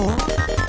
Tá Pô.